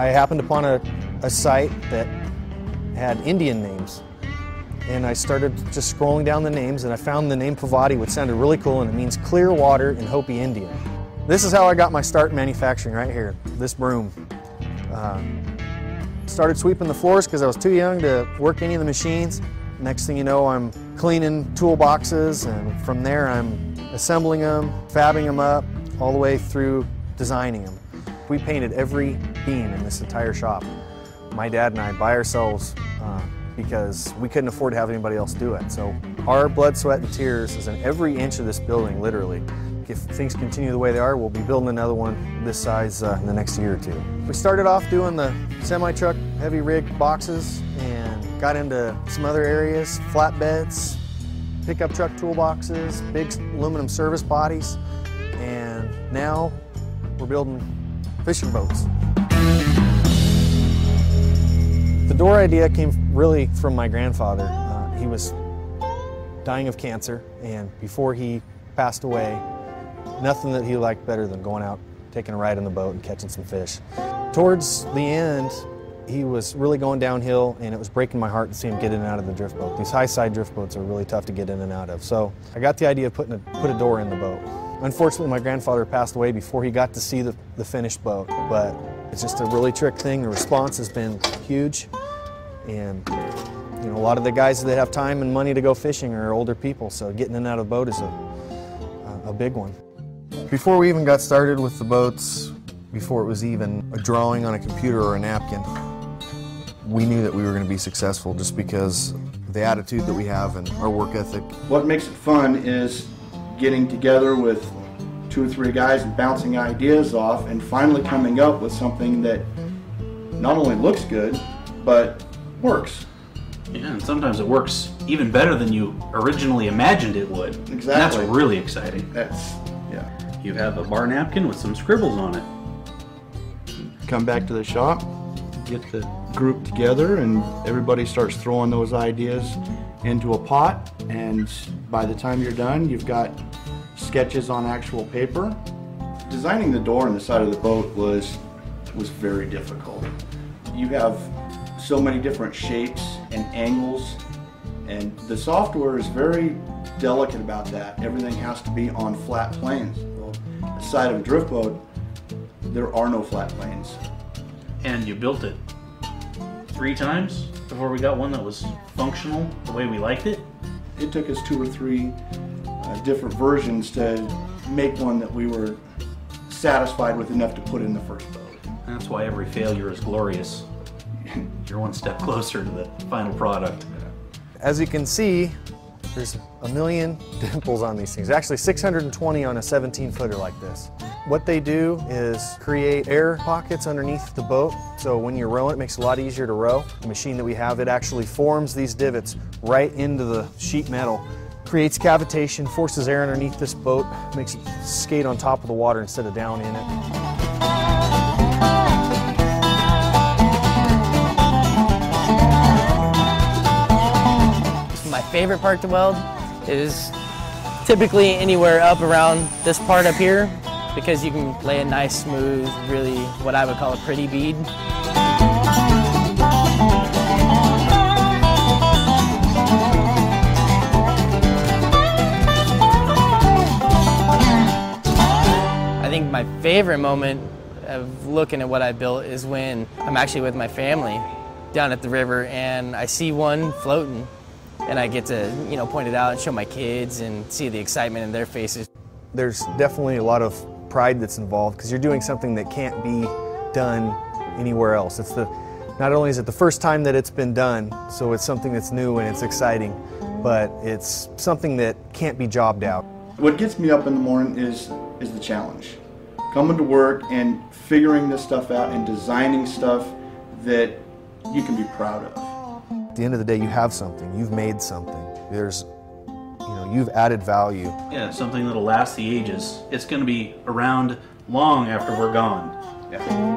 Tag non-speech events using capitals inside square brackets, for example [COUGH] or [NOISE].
I happened upon a, a site that had Indian names. And I started just scrolling down the names and I found the name Pavati, which sounded really cool and it means clear water in Hopi Indian. This is how I got my start in manufacturing right here, this broom. Uh, started sweeping the floors because I was too young to work any of the machines. Next thing you know, I'm cleaning toolboxes and from there I'm assembling them, fabbing them up, all the way through designing them. We painted every beam in this entire shop. My dad and I by ourselves uh, because we couldn't afford to have anybody else do it. So our blood, sweat, and tears is in every inch of this building, literally. If things continue the way they are, we'll be building another one this size uh, in the next year or two. We started off doing the semi-truck heavy rig boxes and got into some other areas, flatbeds, pickup truck toolboxes, big aluminum service bodies, and now we're building fishing boats. The door idea came really from my grandfather. Uh, he was dying of cancer, and before he passed away, nothing that he liked better than going out, taking a ride in the boat and catching some fish. Towards the end, he was really going downhill and it was breaking my heart to see him get in and out of the drift boat. These high side drift boats are really tough to get in and out of. So I got the idea of putting a, put a door in the boat. Unfortunately, my grandfather passed away before he got to see the, the finished boat, but it's just a really trick thing. The response has been huge. And you know, a lot of the guys that have time and money to go fishing are older people, so getting in and out of the boat is a, a big one. Before we even got started with the boats, before it was even a drawing on a computer or a napkin, we knew that we were going to be successful just because the attitude that we have and our work ethic. What makes it fun is getting together with two or three guys and bouncing ideas off and finally coming up with something that not only looks good, but works. Yeah, and sometimes it works even better than you originally imagined it would. Exactly. And that's really exciting. That's, yeah. You have a bar napkin with some scribbles on it. Come back to the shop, get the group together, and everybody starts throwing those ideas into a pot. And by the time you're done, you've got sketches on actual paper. Designing the door on the side of the boat was was very difficult. You have so many different shapes and angles, and the software is very delicate about that. Everything has to be on flat planes. Well, the side of a drift boat, there are no flat planes. And you built it three times before we got one that was functional the way we liked it. It took us two or three uh, different versions to make one that we were satisfied with enough to put in the first boat. That's why every failure is glorious. [LAUGHS] You're one step closer to the final product. As you can see, there's a million [LAUGHS] dimples on these things. Actually 620 on a 17 footer like this. What they do is create air pockets underneath the boat. So when you're rowing, it makes it a lot easier to row. The machine that we have, it actually forms these divots right into the sheet metal. Creates cavitation, forces air underneath this boat, makes it skate on top of the water instead of down in it. My favorite part to weld is typically anywhere up around this part up here because you can lay a nice smooth, really what I would call a pretty bead. My favorite moment of looking at what I built is when I'm actually with my family down at the river and I see one floating and I get to, you know, point it out and show my kids and see the excitement in their faces. There's definitely a lot of pride that's involved because you're doing something that can't be done anywhere else. It's the not only is it the first time that it's been done, so it's something that's new and it's exciting, but it's something that can't be jobbed out. What gets me up in the morning is is the challenge. Coming to work and figuring this stuff out and designing stuff that you can be proud of. At the end of the day, you have something. You've made something. There's, you know, you've added value. Yeah, something that'll last the ages. It's going to be around long after we're gone. Yeah.